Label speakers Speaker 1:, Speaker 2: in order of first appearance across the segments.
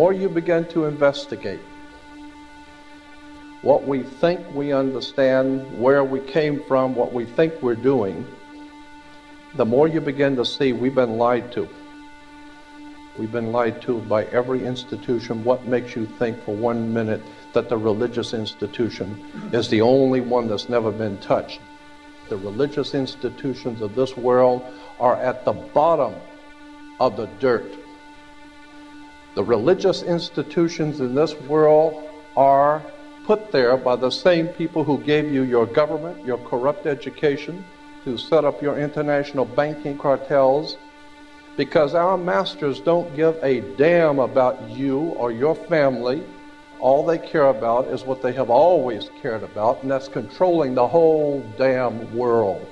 Speaker 1: More you begin to investigate what we think we understand, where we came from, what we think we're doing, the more you begin to see we've been lied to. We've been lied to by every institution. What makes you think for one minute that the religious institution is the only one that's never been touched? The religious institutions of this world are at the bottom of the dirt. The religious institutions in this world are put there by the same people who gave you your government, your corrupt education, to set up your international banking cartels, because our masters don't give a damn about you or your family. All they care about is what they have always cared about, and that's controlling the whole damn world.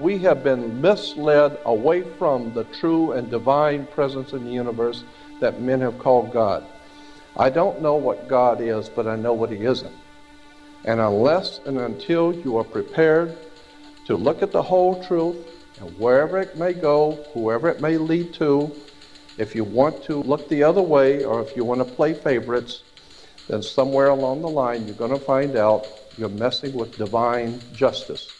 Speaker 1: We have been misled away from the true and divine presence in the universe that men have called God. I don't know what God is, but I know what He isn't. And unless and until you are prepared to look at the whole truth and wherever it may go, whoever it may lead to, if you want to look the other way or if you want to play favorites, then somewhere along the line you're going to find out you're messing with divine justice.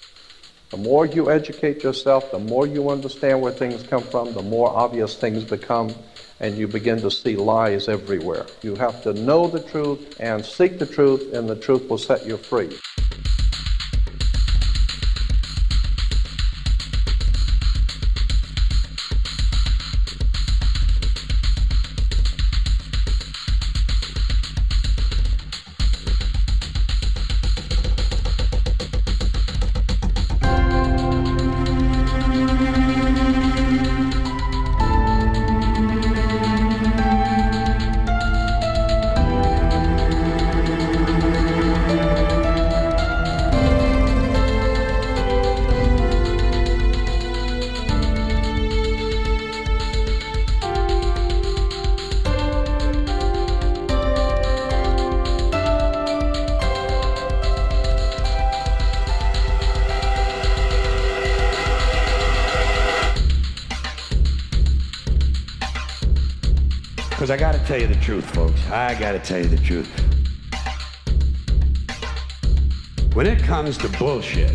Speaker 1: The more you educate yourself, the more you understand where things come from, the more obvious things become, and you begin to see lies everywhere. You have to know the truth and seek the truth, and the truth will set you free.
Speaker 2: Tell you the truth, folks. I got to tell you the truth. When it comes to bullshit,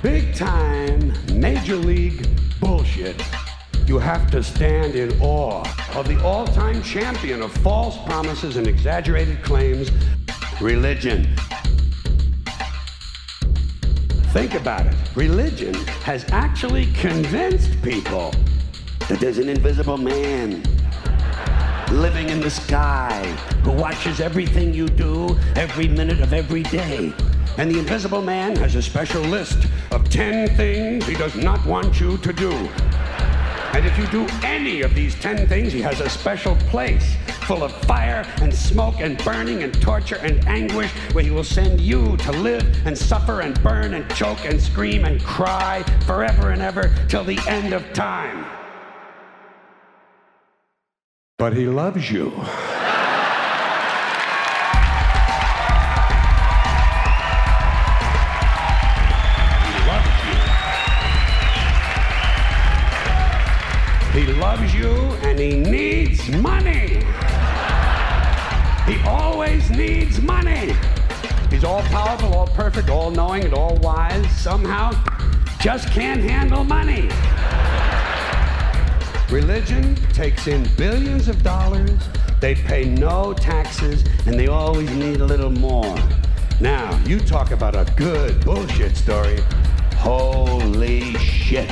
Speaker 2: big time, major league bullshit, you have to stand in awe of the all time champion of false promises and exaggerated claims religion. Think about it. Religion has actually convinced people that there's an invisible man living in the sky who watches everything you do every minute of every day. And the invisible man has a special list of 10 things he does not want you to do. And if you do any of these 10 things, he has a special place full of fire and smoke and burning and torture and anguish where he will send you to live and suffer and burn and choke and scream and cry forever and ever till the end of time. But he loves you. He loves you. He loves you and he needs money. He always needs money. He's all powerful, all perfect, all knowing, and all wise. Somehow, just can't handle money. Religion takes in billions of dollars, they pay no taxes, and they always need a little more. Now, you talk about a good bullshit story. Holy shit.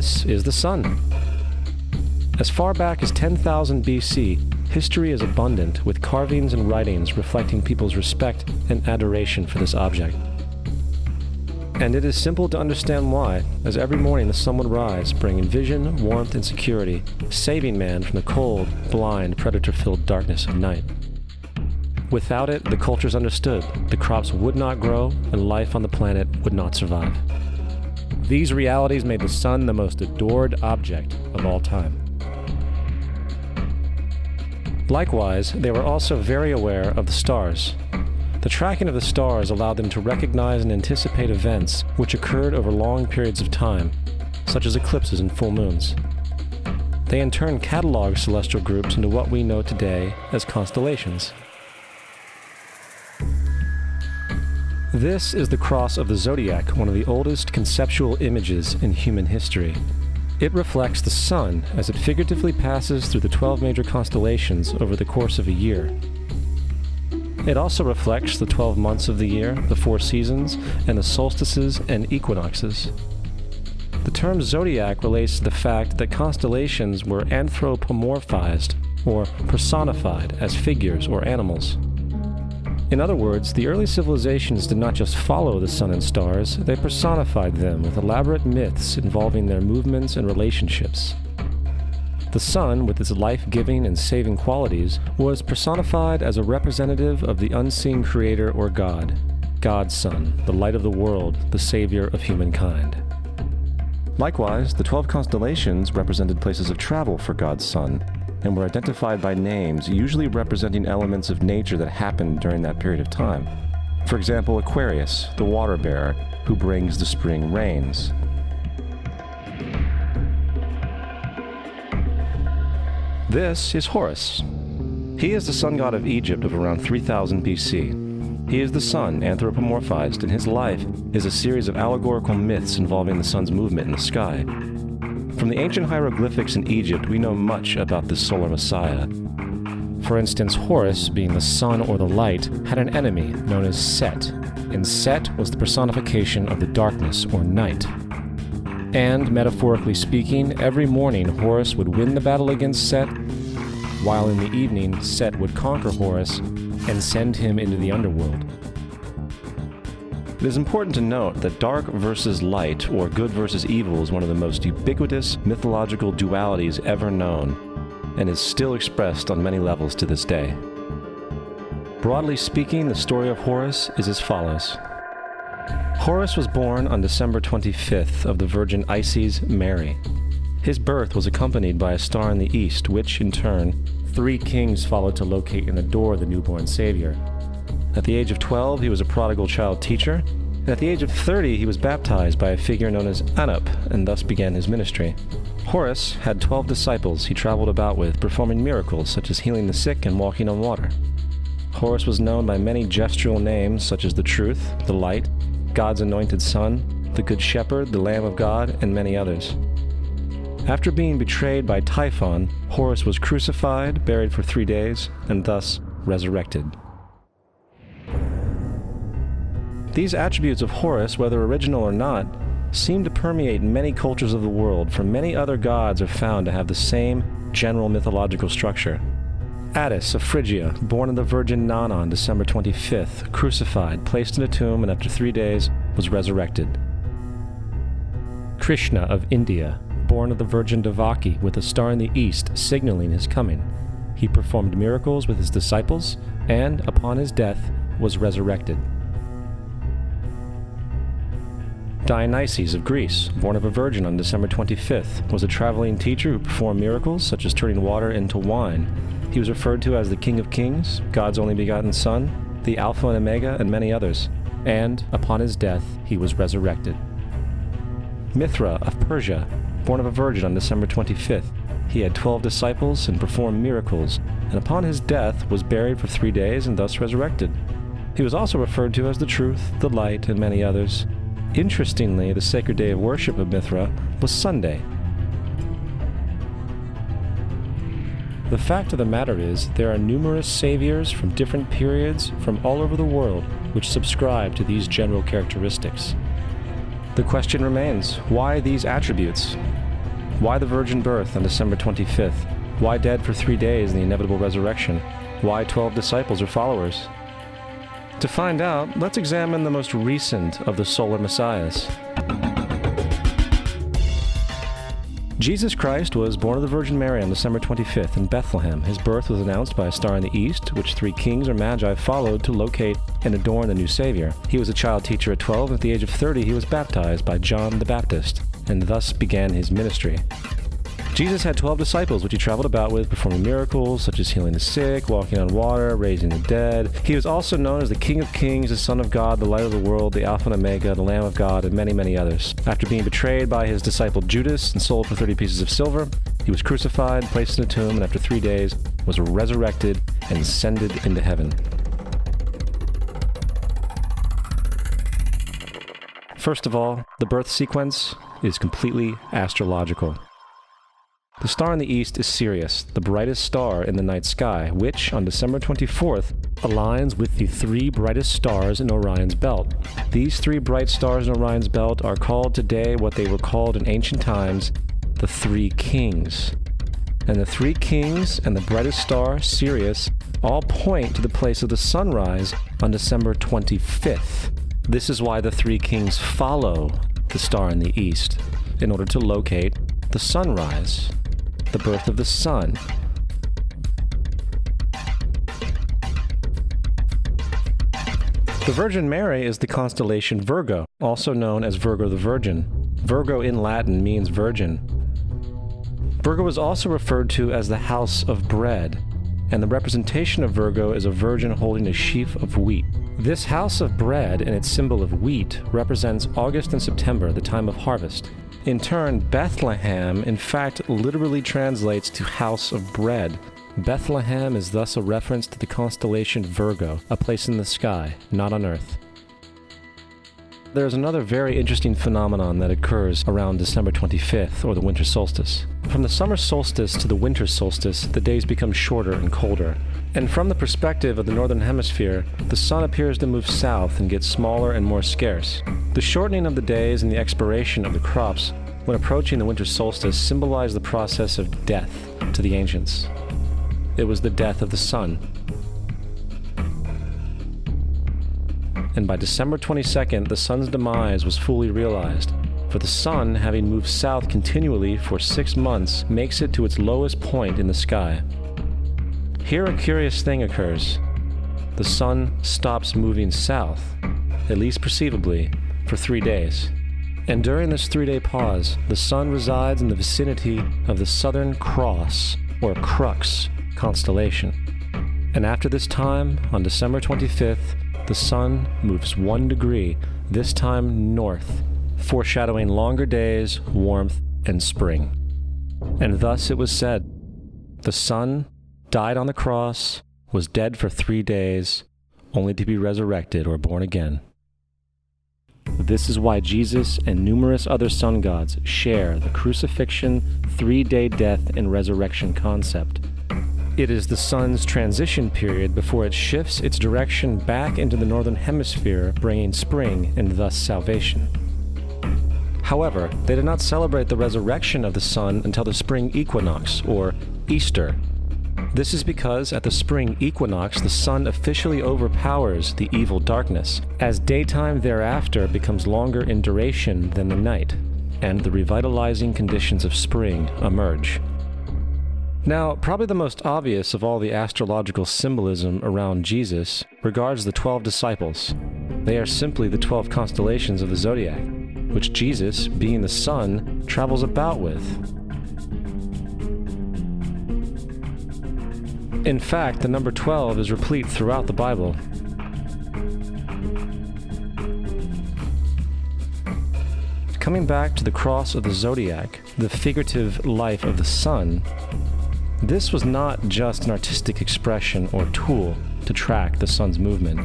Speaker 3: This is the Sun. As far back as 10,000 BC, history is abundant with carvings and writings reflecting people's respect and adoration for this object. And it is simple to understand why, as every morning the sun would rise, bringing vision, warmth, and security, saving man from the cold, blind, predator filled darkness of night. Without it, the cultures understood the crops would not grow and life on the planet would not survive. These realities made the sun the most adored object of all time. Likewise, they were also very aware of the stars, the tracking of the stars allowed them to recognize and anticipate events which occurred over long periods of time, such as eclipses and full moons. They in turn cataloged celestial groups into what we know today as constellations. This is the cross of the zodiac, one of the oldest conceptual images in human history. It reflects the sun as it figuratively passes through the 12 major constellations over the course of a year, it also reflects the 12 months of the year, the four seasons, and the solstices and equinoxes. The term zodiac relates to the fact that constellations were anthropomorphized, or personified, as figures or animals. In other words, the early civilizations did not just follow the sun and stars, they personified them with elaborate myths involving their movements and relationships. The sun, with its life giving and saving qualities, was personified as a representative of the unseen creator or God, God's Son, the light of the world, the savior of humankind. Likewise, the 12 constellations represented places of travel for God's Son, and were identified by names, usually representing elements of nature that happened during that period of time. For example, Aquarius, the water bearer, who brings the spring rains. This is Horus. He is the sun god of Egypt of around 3000 BC. He is the sun anthropomorphized, and his life is a series of allegorical myths involving the sun's movement in the sky. From the ancient hieroglyphics in Egypt, we know much about this solar messiah. For instance, Horus, being the sun or the light, had an enemy known as Set, and Set was the personification of the darkness or night. And, metaphorically speaking, every morning Horus would win the battle against Set, while in the evening Set would conquer Horus and send him into the underworld. It is important to note that dark versus light, or good versus evil, is one of the most ubiquitous mythological dualities ever known, and is still expressed on many levels to this day. Broadly speaking, the story of Horus is as follows. Horus was born on December 25th of the Virgin Isis Mary. His birth was accompanied by a star in the east, which, in turn, three kings followed to locate and adore the newborn Savior. At the age of 12, he was a prodigal child teacher, at the age of 30, he was baptized by a figure known as Anup, and thus began his ministry. Horus had 12 disciples he traveled about with, performing miracles such as healing the sick and walking on water. Horus was known by many gestural names such as the Truth, the Light, God's anointed Son, the Good Shepherd, the Lamb of God, and many others. After being betrayed by Typhon, Horus was crucified, buried for three days, and thus resurrected. These attributes of Horus, whether original or not, seem to permeate many cultures of the world, for many other gods are found to have the same general mythological structure. Attis of Phrygia, born of the Virgin Nana on December 25th, crucified, placed in a tomb, and after three days was resurrected. Krishna of India, born of the Virgin Devaki, with a star in the east signaling his coming. He performed miracles with his disciples, and, upon his death, was resurrected. Dionysius of Greece, born of a virgin on December 25th, was a traveling teacher who performed miracles such as turning water into wine he was referred to as the King of Kings, God's only begotten Son, the Alpha and Omega, and many others. And, upon his death, he was resurrected. Mithra of Persia, born of a virgin on December 25th, he had twelve disciples and performed miracles, and upon his death was buried for three days and thus resurrected. He was also referred to as the Truth, the Light, and many others. Interestingly, the sacred day of worship of Mithra was Sunday, The fact of the matter is, there are numerous saviors from different periods from all over the world which subscribe to these general characteristics. The question remains why these attributes? Why the virgin birth on December 25th? Why dead for three days in the inevitable resurrection? Why 12 disciples or followers? To find out, let's examine the most recent of the solar messiahs. Jesus Christ was born of the Virgin Mary on December 25th in Bethlehem. His birth was announced by a star in the east, which three kings or magi followed to locate and adorn the new Savior. He was a child teacher at 12. and At the age of 30, he was baptized by John the Baptist, and thus began his ministry. Jesus had 12 disciples, which he traveled about with, performing miracles such as healing the sick, walking on water, raising the dead. He was also known as the King of Kings, the Son of God, the Light of the World, the Alpha and Omega, the Lamb of God, and many, many others. After being betrayed by his disciple Judas and sold for 30 pieces of silver, he was crucified, placed in a tomb, and after three days was resurrected and ascended into heaven. First of all, the birth sequence is completely astrological. The star in the east is Sirius, the brightest star in the night sky, which, on December 24th, aligns with the three brightest stars in Orion's belt. These three bright stars in Orion's belt are called today what they were called in ancient times the Three Kings. And the Three Kings and the brightest star, Sirius, all point to the place of the sunrise on December 25th. This is why the Three Kings follow the star in the east, in order to locate the sunrise the birth of the sun. The Virgin Mary is the constellation Virgo, also known as Virgo the Virgin. Virgo in Latin means virgin. Virgo is also referred to as the house of bread, and the representation of Virgo is a virgin holding a sheaf of wheat. This house of bread and its symbol of wheat represents August and September, the time of harvest. In turn, Bethlehem, in fact, literally translates to house of bread. Bethlehem is thus a reference to the constellation Virgo, a place in the sky, not on Earth. There's another very interesting phenomenon that occurs around December 25th, or the winter solstice. From the summer solstice to the winter solstice, the days become shorter and colder. And from the perspective of the northern hemisphere, the sun appears to move south and get smaller and more scarce. The shortening of the days and the expiration of the crops when approaching the winter solstice symbolize the process of death to the ancients. It was the death of the sun. And by December 22nd, the sun's demise was fully realized, for the sun, having moved south continually for six months, makes it to its lowest point in the sky. Here a curious thing occurs. The sun stops moving south, at least perceivably, for three days. And during this three day pause, the sun resides in the vicinity of the Southern Cross, or Crux, constellation. And after this time, on December 25th, the sun moves one degree, this time north, foreshadowing longer days, warmth, and spring. And thus it was said The sun died on the cross, was dead for three days, only to be resurrected or born again. This is why Jesus and numerous other sun gods share the crucifixion, three day death, and resurrection concept. It is the sun's transition period before it shifts its direction back into the northern hemisphere, bringing spring and thus salvation. However, they did not celebrate the resurrection of the sun until the spring equinox, or Easter, this is because at the spring equinox, the sun officially overpowers the evil darkness, as daytime thereafter becomes longer in duration than the night, and the revitalizing conditions of spring emerge. Now, probably the most obvious of all the astrological symbolism around Jesus regards the 12 disciples. They are simply the 12 constellations of the zodiac, which Jesus, being the sun, travels about with. In fact, the number 12 is replete throughout the Bible. Coming back to the cross of the zodiac, the figurative life of the sun, this was not just an artistic expression or tool to track the sun's movement.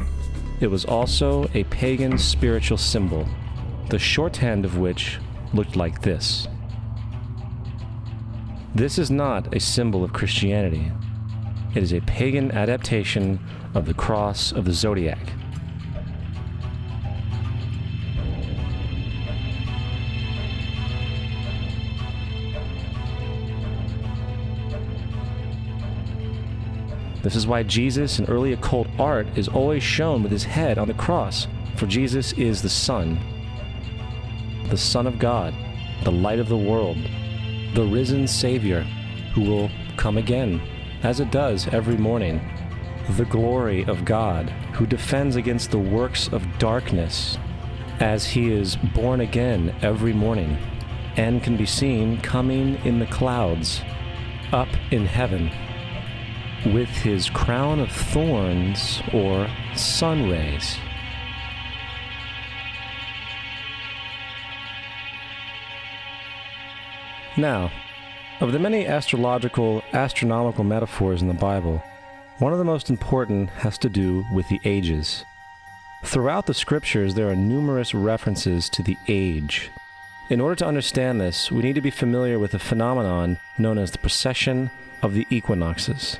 Speaker 3: It was also a pagan spiritual symbol, the shorthand of which looked like this. This is not a symbol of Christianity. It is a pagan adaptation of the cross of the zodiac. This is why Jesus in early occult art is always shown with his head on the cross, for Jesus is the Son, the Son of God, the light of the world, the risen Savior who will come again, as it does every morning. The glory of God who defends against the works of darkness as he is born again every morning and can be seen coming in the clouds up in heaven with his crown of thorns or sun rays. Now, of the many astrological, astronomical metaphors in the Bible, one of the most important has to do with the ages. Throughout the scriptures, there are numerous references to the age. In order to understand this, we need to be familiar with a phenomenon known as the precession of the equinoxes.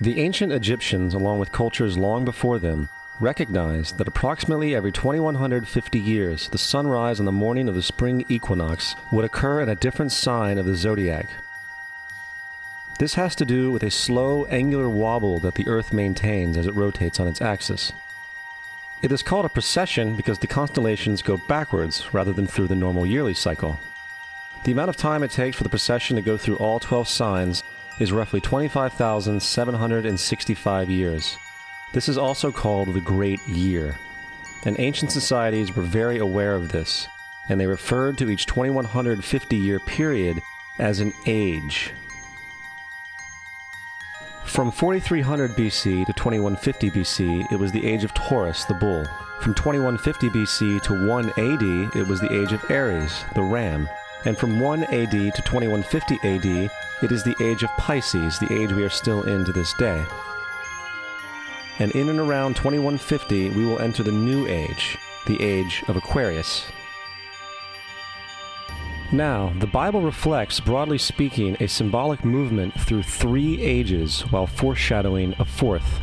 Speaker 3: The ancient Egyptians, along with cultures long before them, recognized that approximately every 2150 years, the sunrise on the morning of the spring equinox would occur in a different sign of the zodiac. This has to do with a slow angular wobble that the Earth maintains as it rotates on its axis. It is called a precession because the constellations go backwards rather than through the normal yearly cycle. The amount of time it takes for the precession to go through all 12 signs is roughly 25,765 years. This is also called the Great Year. And ancient societies were very aware of this, and they referred to each 2150 year period as an age. From 4300 BC to 2150 BC, it was the age of Taurus, the bull. From 2150 BC to 1 AD, it was the age of Aries, the ram. And from 1 AD to 2150 AD, it is the age of Pisces, the age we are still in to this day and in and around 2150 we will enter the new age, the age of Aquarius. Now, the Bible reflects, broadly speaking, a symbolic movement through three ages while foreshadowing a fourth.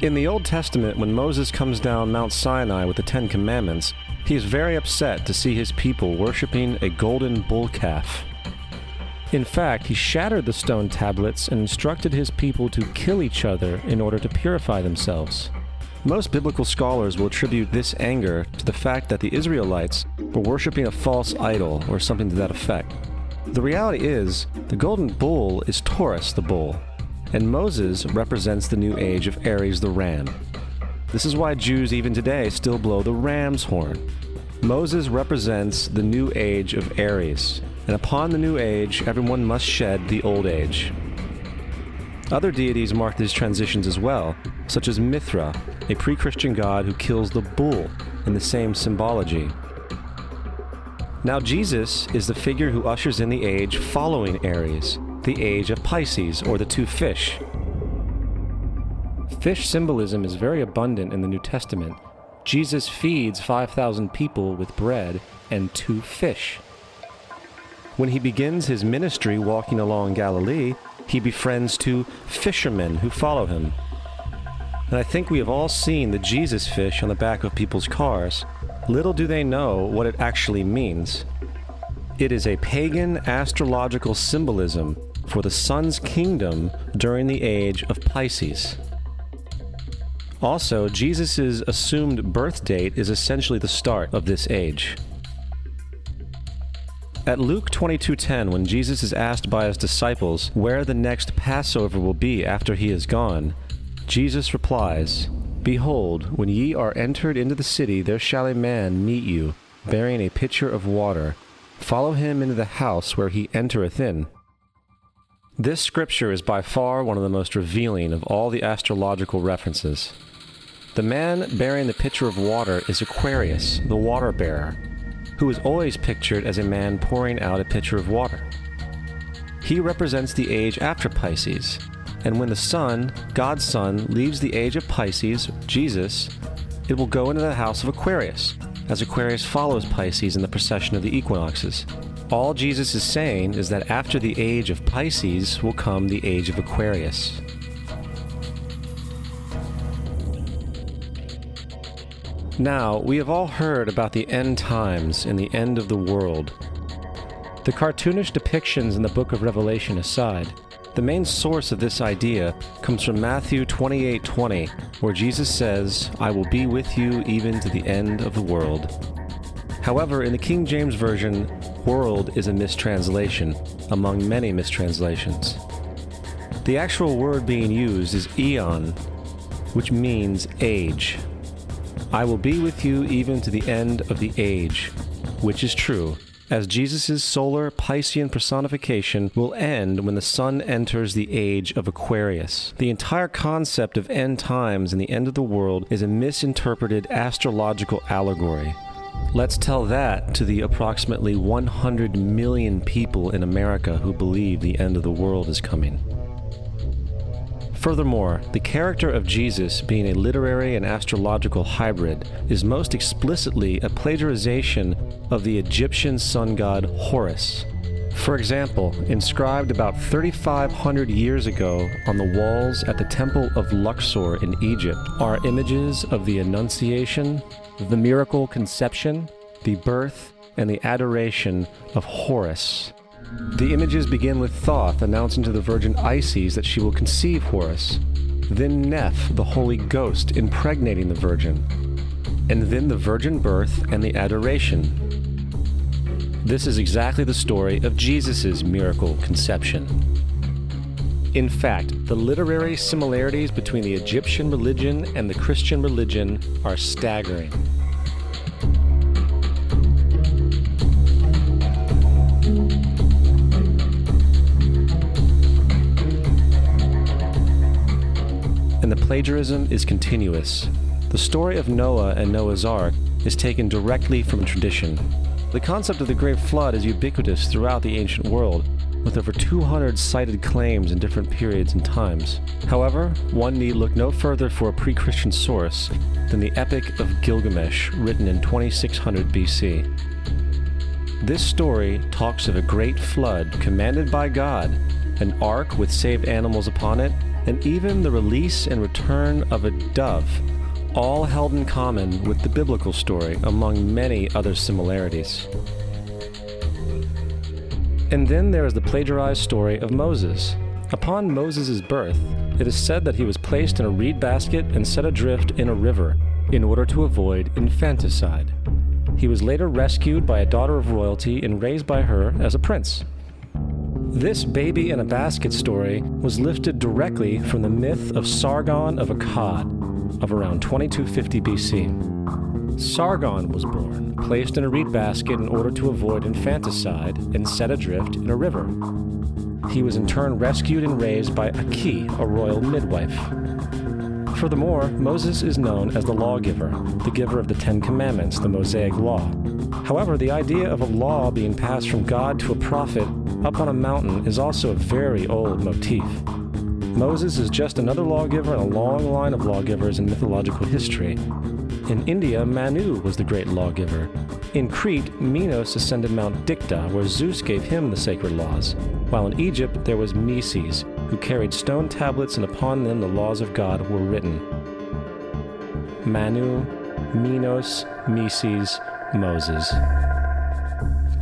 Speaker 3: In the Old Testament, when Moses comes down Mount Sinai with the Ten Commandments, he is very upset to see his people worshiping a golden bull calf. In fact, he shattered the stone tablets and instructed his people to kill each other in order to purify themselves. Most biblical scholars will attribute this anger to the fact that the Israelites were worshiping a false idol or something to that effect. The reality is, the golden bull is Taurus the bull, and Moses represents the new age of Aries the ram. This is why Jews even today still blow the ram's horn. Moses represents the new age of Aries, and upon the new age, everyone must shed the old age. Other deities mark these transitions as well, such as Mithra, a pre Christian god who kills the bull in the same symbology. Now, Jesus is the figure who ushers in the age following Aries, the age of Pisces, or the two fish. Fish symbolism is very abundant in the New Testament. Jesus feeds 5,000 people with bread and two fish. When he begins his ministry walking along Galilee, he befriends two fishermen who follow him. And I think we have all seen the Jesus fish on the back of people's cars. Little do they know what it actually means. It is a pagan astrological symbolism for the sun's kingdom during the age of Pisces. Also, Jesus' assumed birth date is essentially the start of this age. At Luke 22:10, when Jesus is asked by his disciples where the next Passover will be after he is gone, Jesus replies, Behold, when ye are entered into the city, there shall a man meet you, bearing a pitcher of water. Follow him into the house where he entereth in. This scripture is by far one of the most revealing of all the astrological references. The man bearing the pitcher of water is Aquarius, the water bearer, who is always pictured as a man pouring out a pitcher of water. He represents the age after Pisces, and when the Son, God's Son, leaves the age of Pisces, Jesus, it will go into the house of Aquarius, as Aquarius follows Pisces in the precession of the equinoxes. All Jesus is saying is that after the age of Pisces will come the age of Aquarius. Now, we have all heard about the end times and the end of the world. The cartoonish depictions in the book of Revelation aside, The main source of this idea comes from Matthew 28:20, where Jesus says, "I will be with you even to the end of the world." However, in the King James Version, world is a mistranslation among many mistranslations. The actual word being used is eon, which means age. I will be with you even to the end of the age, which is true, as Jesus' solar Piscean personification will end when the sun enters the age of Aquarius. The entire concept of end times and the end of the world is a misinterpreted astrological allegory. Let's tell that to the approximately 100 million people in America who believe the end of the world is coming. Furthermore, the character of Jesus being a literary and astrological hybrid is most explicitly a plagiarization of the Egyptian sun god Horus. For example, inscribed about 3,500 years ago on the walls at the Temple of Luxor in Egypt are images of the Annunciation, the miracle conception, the birth, and the adoration of Horus. The images begin with Thoth announcing to the Virgin Isis that she will conceive Horus, then Kneph, the Holy Ghost, impregnating the Virgin, and then the virgin birth and the adoration. This is exactly the story of Jesus' miracle conception. In fact, the literary similarities between the Egyptian religion and the Christian religion are staggering. Plagiarism is continuous. The story of Noah and Noah's Ark is taken directly from tradition. The concept of the Great Flood is ubiquitous throughout the ancient world, with over 200 cited claims in different periods and times. However, one need look no further for a pre Christian source than the Epic of Gilgamesh, written in 2600 BC. This story talks of a great flood commanded by God, an ark with saved animals upon it, and even the release and return of a dove, all held in common with the biblical story among many other similarities. And then there is the plagiarized story of Moses. Upon Moses' birth, it is said that he was placed in a reed basket and set adrift in a river in order to avoid infanticide. He was later rescued by a daughter of royalty and raised by her as a prince. This baby in a basket story was lifted directly from the myth of Sargon of Akkad of around 2250 BC. Sargon was born, placed in a reed basket in order to avoid infanticide, and set adrift in a river. He was in turn rescued and raised by Akki, a royal midwife. Furthermore, Moses is known as the lawgiver, the giver of the Ten Commandments, the Mosaic Law. However, the idea of a law being passed from God to a prophet up on a mountain is also a very old motif. Moses is just another lawgiver in a long line of lawgivers in mythological history. In India, Manu was the great lawgiver. In Crete, Minos ascended Mount Dicta, where Zeus gave him the sacred laws, while in Egypt there was Meses, who carried stone tablets and upon them the laws of God were written. Manu, Minos, Meses, Moses.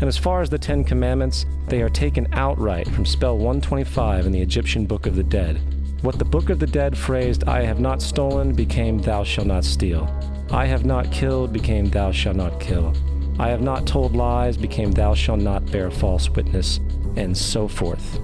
Speaker 3: And as far as the Ten Commandments, they are taken outright from spell 125 in the Egyptian Book of the Dead. What the Book of the Dead phrased, I have not stolen, became, Thou shalt not steal. I have not killed, became, Thou shalt not kill. I have not told lies, became, Thou shalt not bear false witness, and so forth.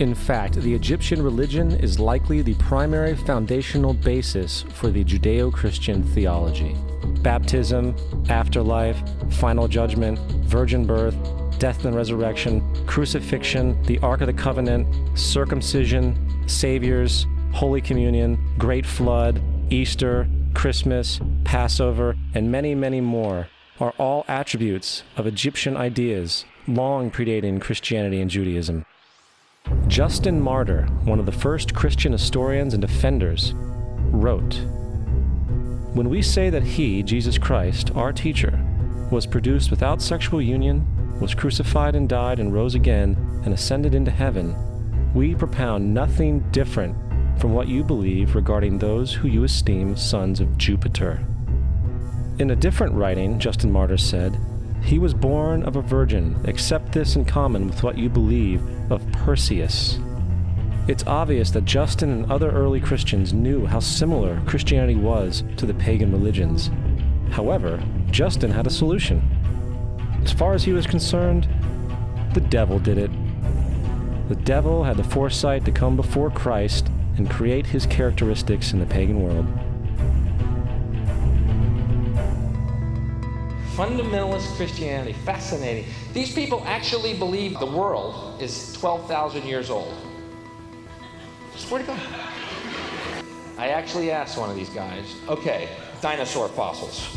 Speaker 3: In fact, the Egyptian religion is likely the primary foundational basis for the Judeo Christian theology. Baptism, afterlife, final judgment, virgin birth, death and resurrection, crucifixion, the Ark of the Covenant, circumcision, saviors, Holy Communion, Great Flood, Easter, Christmas, Passover, and many, many more are all attributes of Egyptian ideas long predating Christianity and Judaism. Justin Martyr, one of the first Christian historians and defenders, wrote When we say that he, Jesus Christ, our teacher, was produced without sexual union, was crucified and died and rose again and ascended into heaven, we propound nothing different from what you believe regarding those who you esteem sons of Jupiter. In a different writing, Justin Martyr said, He was born of a virgin, except this in common with what you believe of Perseus. It's obvious that Justin and other early Christians knew how similar Christianity was to the pagan religions. However, Justin had a solution. As far as he was concerned, the devil did it. The devil had the foresight to come before Christ and create his characteristics in the pagan world.
Speaker 4: Fundamentalist Christianity, fascinating. These people actually believe the world is 12,000 years old. Swear to God. I actually asked one of these guys, okay, dinosaur fossils.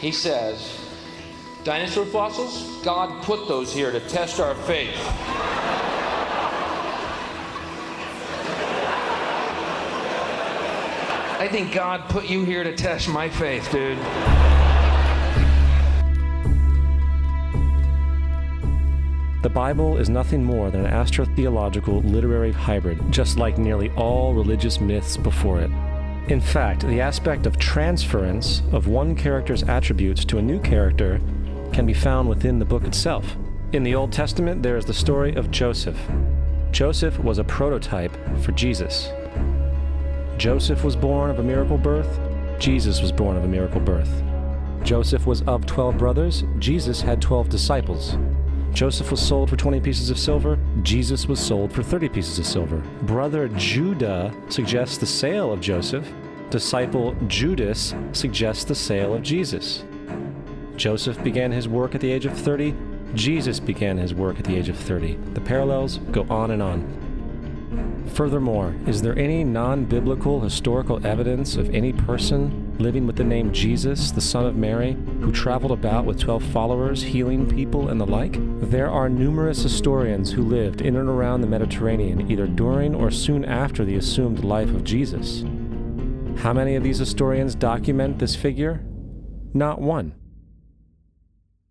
Speaker 4: He says, dinosaur fossils? God put those here to test our faith. I think God put you here to test my faith, dude.
Speaker 3: Bible is nothing more than an astrotheological literary hybrid, just like nearly all religious myths before it. In fact, the aspect of transference of one character's attributes to a new character can be found within the book itself. In the Old Testament, there is the story of Joseph. Joseph was a prototype for Jesus. Joseph was born of a miracle birth, Jesus was born of a miracle birth. Joseph was of 12 brothers, Jesus had 12 disciples. Joseph was sold for 20 pieces of silver. Jesus was sold for 30 pieces of silver. Brother Judah suggests the sale of Joseph. Disciple Judas suggests the sale of Jesus. Joseph began his work at the age of 30. Jesus began his work at the age of 30. The parallels go on and on. Furthermore, is there any non biblical historical evidence of any person living with the name Jesus, the Son of Mary, who traveled about with 12 followers, healing people and the like? There are numerous historians who lived in and around the Mediterranean either during or soon after the assumed life of Jesus. How many of these historians document this figure? Not one.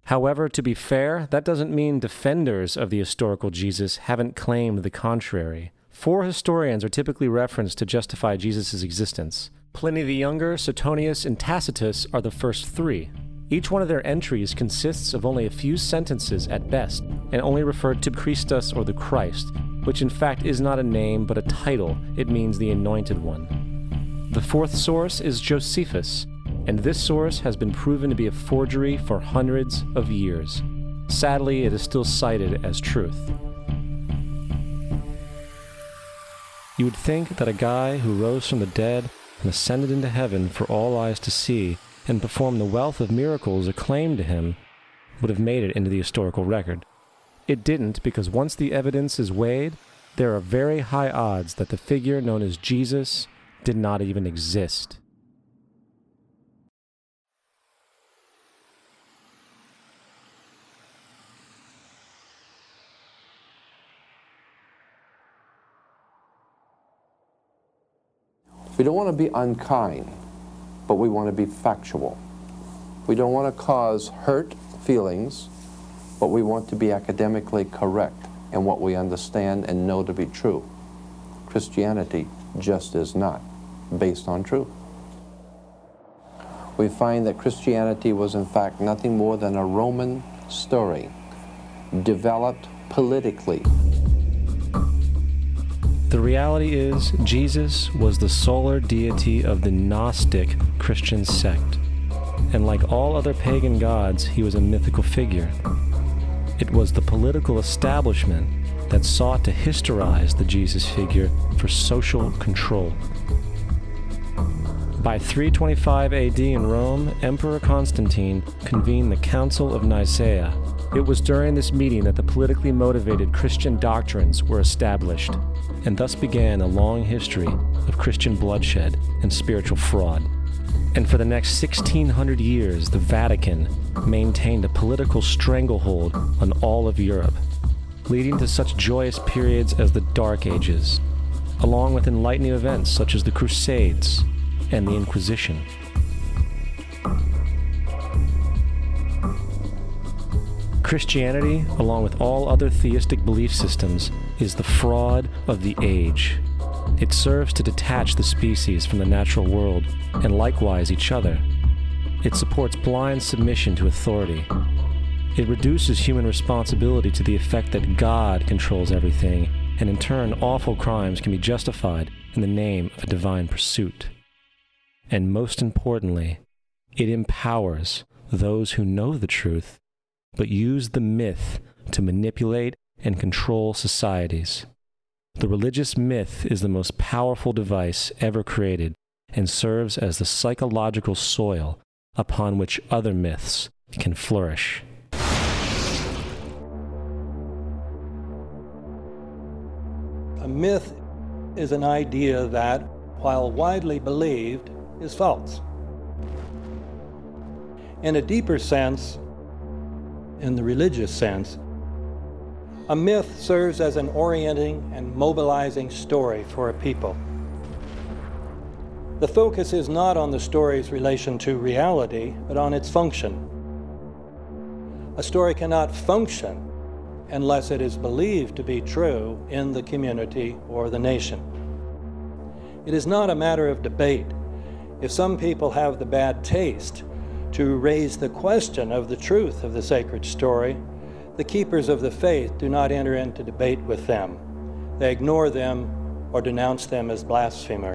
Speaker 3: However, to be fair, that doesn't mean defenders of the historical Jesus haven't claimed the contrary. Four historians are typically referenced to justify Jesus' existence. Pliny the Younger, Suetonius, and Tacitus are the first three. Each one of their entries consists of only a few sentences at best, and only refer to Christus or the Christ, which in fact is not a name but a title. It means the anointed one. The fourth source is Josephus, and this source has been proven to be a forgery for hundreds of years. Sadly, it is still cited as truth. You would think that a guy who rose from the dead and ascended into heaven for all eyes to see and performed the wealth of miracles acclaimed to him would have made it into the historical record. It didn't because once the evidence is weighed, there are very high odds that the figure known as Jesus did not even exist.
Speaker 1: We don't want to be unkind, but we want to be factual. We don't want to cause hurt feelings, but we want to be academically correct in what we understand and know to be true. Christianity just is not based on truth. We find that Christianity was in fact nothing more than a Roman story developed politically
Speaker 3: the reality is, Jesus was the solar deity of the Gnostic Christian sect. And like all other pagan gods, he was a mythical figure. It was the political establishment that sought to historize the Jesus figure for social control. By 325 AD in Rome, Emperor Constantine convened the Council of Nicaea. It was during this meeting that the politically motivated Christian doctrines were established and thus began a long history of Christian bloodshed and spiritual fraud. And for the next 1600 years, the Vatican maintained a political stranglehold on all of Europe, leading to such joyous periods as the Dark Ages, along with enlightening events such as the Crusades and the Inquisition. Christianity, along with all other theistic belief systems, is the fraud of the age. It serves to detach the species from the natural world and likewise each other. It supports blind submission to authority. It reduces human responsibility to the effect that God controls everything and in turn, awful crimes can be justified in the name of a divine pursuit. And most importantly, it empowers those who know the truth but use the myth to manipulate and control societies. The religious myth is the most powerful device ever created and serves as the psychological soil upon which other myths can flourish.
Speaker 5: A myth is an idea that, while widely believed, is false. In a deeper sense, in the religious sense, a myth serves as an orienting and mobilizing story for a people. The focus is not on the story's relation to reality, but on its function. A story cannot function unless it is believed to be true in the community or the nation. It is not a matter of debate. If some people have the bad taste to raise the question of the truth of the sacred story, the keepers of the faith do not enter into debate with them. They ignore them or denounce them as blasphemers.